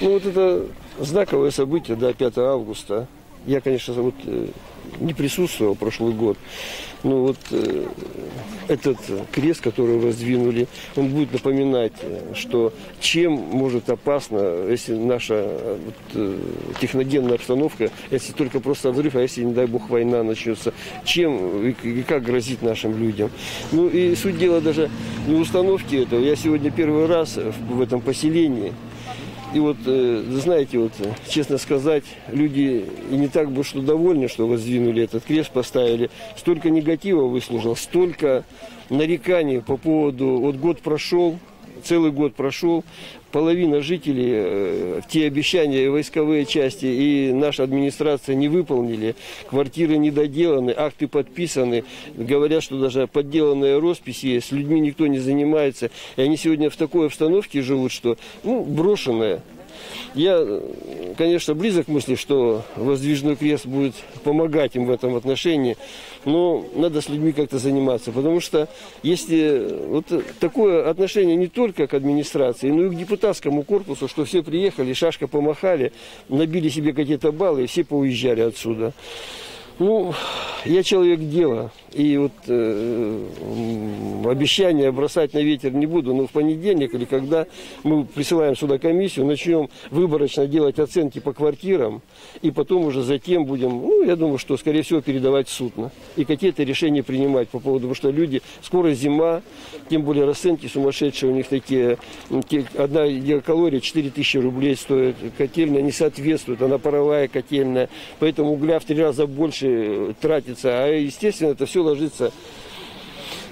Ну вот это знаковое событие, да, 5 августа. Я, конечно, вот э, не присутствовал прошлый год. Но вот э, этот крест, который раздвинули, он будет напоминать, э, что чем может опасно, если наша вот, техногенная обстановка, если только просто взрыв, а если, не дай бог, война начнется, чем и, как грозить нашим людям. Ну и суть дела даже не в установке этого. Я сегодня первый раз в этом поселении. И вот, э, знаете, вот, честно сказать, люди и не так бы что довольны, что воздвинули этот крест, поставили. Столько негатива выслужил, столько нареканий по поводу, вот год прошел, целый год прошел, половина жителей э, те обещания войсковые части и наша администрация не выполнили, квартиры не доделаны, акты подписаны, говорят, что даже подделанные росписи, с людьми никто не занимается, и они сегодня в такой обстановке живут, что, ну, брошенная. Я, конечно, близок к мысли, что воздвижной крест будет помогать им в этом отношении, но надо с людьми как-то заниматься, потому что если вот такое отношение не только к администрации, но и к депутатскому корпусу, что все приехали, шашка помахали, набили себе какие-то баллы и все поуезжали отсюда. Ну, я человек дела, и вот э, обещания бросать на ветер не буду, но в понедельник или когда мы присылаем сюда комиссию, начнем выборочно делать оценки по квартирам, и потом уже затем будем, ну, я думаю, что, скорее всего, передавать в суд. И какие-то решения принимать по поводу, потому что люди, скоро зима, тем более расценки сумасшедшие у них такие, одна гигакалория 4000 рублей стоит, котельная не соответствует, она паровая котельная, поэтому угля в три раза больше больше тратится, а естественно это все ложится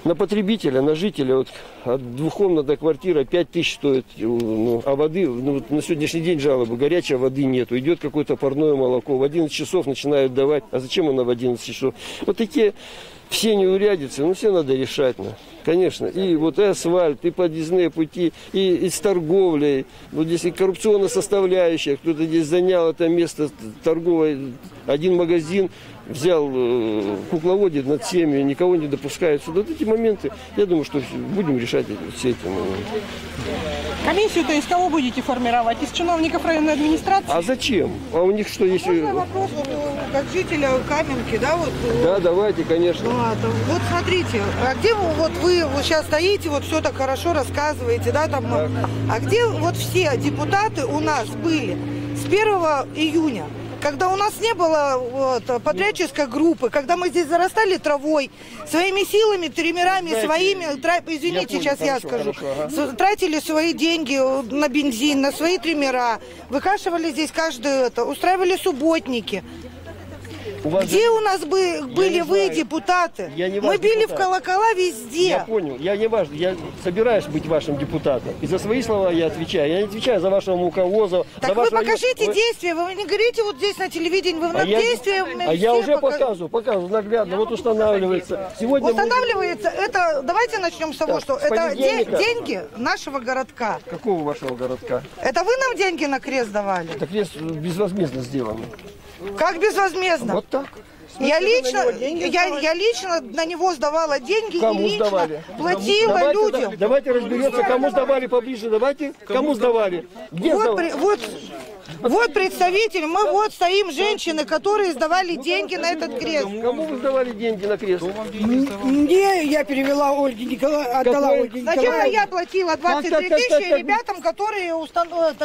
на потребителя, на жителя. Вот от двухкомнатная квартира 5 тысяч стоит, ну, а воды, ну, на сегодняшний день жалобы, горячей воды нету, идет какое-то парное молоко, в 11 часов начинают давать, а зачем оно в 11 часов? Вот такие все неурядицы, ну все надо решать. Ну. Конечно. И вот и асфальт, и подъездные пути, и, и с торговлей. Вот здесь коррупционная составляющая. Кто-то здесь занял это место торговое. Один магазин взял э, кукловоде над всеми, никого не допускает сюда. Вот эти моменты, я думаю, что будем решать все эти моменты. Комиссию-то из кого будете формировать? Из чиновников районной администрации? А зачем? А у них что есть? Можно вопрос как жителя Каменки, да? Вот, да, давайте, конечно. Ладно. Вот смотрите, а где вот вы вот сейчас стоите, вот все так хорошо рассказываете, да, там, так. а где вот все депутаты у нас были с 1 июня? Когда у нас не было вот, подрядческой группы, когда мы здесь зарастали травой, своими силами, тримерами, Знаете, своими, тра... извините, я сейчас хорошо, я скажу, хорошо, ага. тратили свои деньги на бензин, на свои тримера, выкашивали здесь каждое это, устраивали субботники. У вас Где же... у нас бы, были вы, знаю. депутаты? Я не Мы били депутат. в колокола везде. Я понял. Я не важно. Я собираюсь быть вашим депутатом. И за свои слова я отвечаю. Я не отвечаю за вашего муковоза. Так за вы вашего... покажите вы... действия. Вы не говорите вот здесь на телевидении. Вы а нам я... действия А я уже показ... показываю, показываю наглядно. Вот устанавливается. Сегодня устанавливается. Мы... Это давайте начнем с того, так, что это де... деньги нашего городка. Какого вашего городка? Это вы нам деньги на крест давали? Это крест безвозмездно сделан. Как безвозмездно? Вот так. Я лично, я, я лично на него сдавала деньги кому и лично сдавали? платила давайте, людям. Давайте разберемся, кому сдавали поближе. Давайте, кому сдавали? Где вот, сдавали? При, вот, вот представитель, мы вот стоим женщины, которые сдавали деньги на этот крест. Кому вы сдавали деньги на крест? Мне я перевела Ольге Николаевне, отдала Какой? Ольге Николаевне. Сначала я платила 23 тысячи ребятам, которые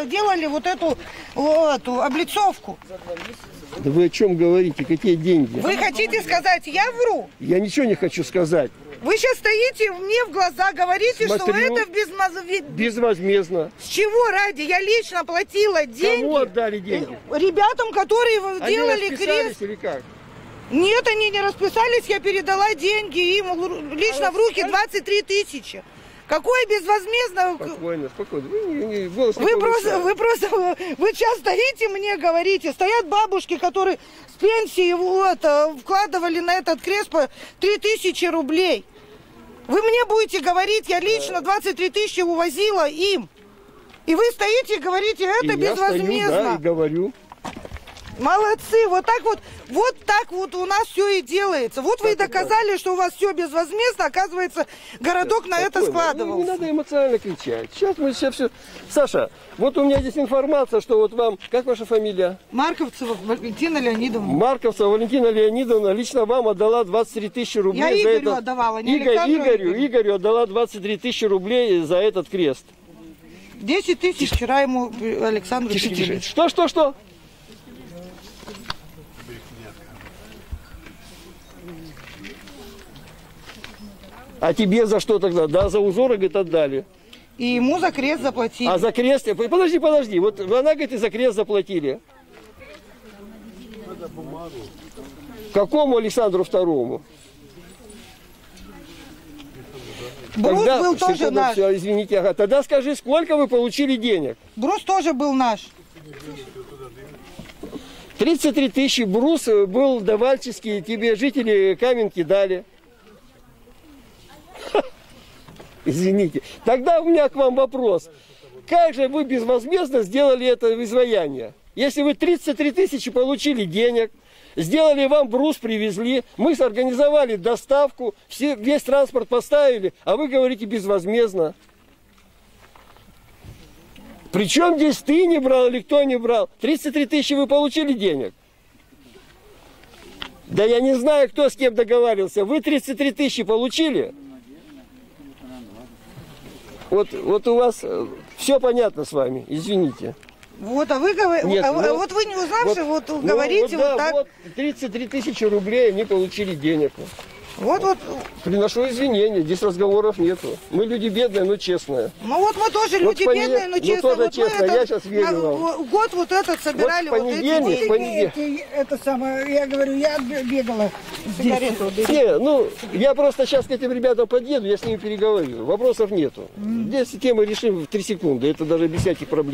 делали вот эту, вот, эту облицовку. Да вы о чем говорите? Какие деньги? Вы хотите сказать, я вру? Я ничего не хочу сказать. Вы сейчас стоите мне в глаза, говорите, Смотрю, что это безмаз... безвозмездно. С чего ради? Я лично платила деньги. Кому отдали деньги? Ребятам, которые они делали крест. или как? Нет, они не расписались, я передала деньги им лично в руки 23 тысячи. Какое безвозмездно... Спокойно, спокойно. Вы, не, не, голос вы просто, вы просто, вы сейчас стоите мне говорите, стоят бабушки, которые с пенсии вот, э, вкладывали на этот крест по 3000 рублей. Вы мне будете говорить, я лично 23 тысячи увозила им. И вы стоите и говорите, это и безвозмездно. Я стою, да, и говорю. Молодцы, вот так вот, вот так вот у нас все и делается. Вот вы и доказали, что у вас все безвозмездно, оказывается, городок на это. Ну, Не складывался. надо эмоционально кричать. Сейчас мы все все. Саша, вот у меня здесь информация, что вот вам, как ваша фамилия? Марковцева Валентина Леонидовна. Марковцева Валентина Леонидовна лично вам отдала 23 тысячи рублей Я за Игорю это. отдавала, не Игорь, Александру, Игорю, Игорю. Игорю отдала 23 тысячи рублей за этот крест. 10 тысяч вчера ему Александру Тише, тише. Что, что, что? А тебе за что тогда? Да, за узоры, говорит, отдали. И ему за крест заплатили. А за крест... Подожди, подожди. Вот она говорит, и за крест заплатили. Какому Александру Второму? Брус был тоже секунду, наш. всё, извините, ага. Тогда скажи, сколько вы получили денег? Брус тоже был наш. 33 тысячи брус был давальческий, тебе жители Каменки дали. Извините. Тогда у меня к вам вопрос. Как же вы безвозмездно сделали это изваяние? Если вы 33 тысячи получили денег, сделали вам брус, привезли, мы сорганизовали доставку, все, весь транспорт поставили, а вы говорите безвозмездно. Причем здесь ты не брал или кто не брал? 33 тысячи вы получили денег. Да я не знаю, кто с кем договаривался. Вы 33 тысячи получили? Вот, вот у вас все понятно с вами, извините. Вот, а вы говорите, а, ну, а вот вы не узнавши, вот, ну, говорите вот, да, вот так. Вот 33 тысячи рублей они получили денег. Вот, вот, Приношу извинения, здесь разговоров нету. Мы люди бедные, но честные. ну вот мы тоже Вот люди поне- бедные, но ну, честно, тоже вот честно, мы я это, щас верю вам. год вот этот собирали Вот в вот, эти понедельник, деньги. понедельник. Это самое, я говорю, я бе- бегала здесь. Сигарету. Не, ну, я просто сейчас к этим ребятам подъеду, я с ними переговорю. Вопросов нету. Здесь тему решим в три секунды, это даже без всяких проблем.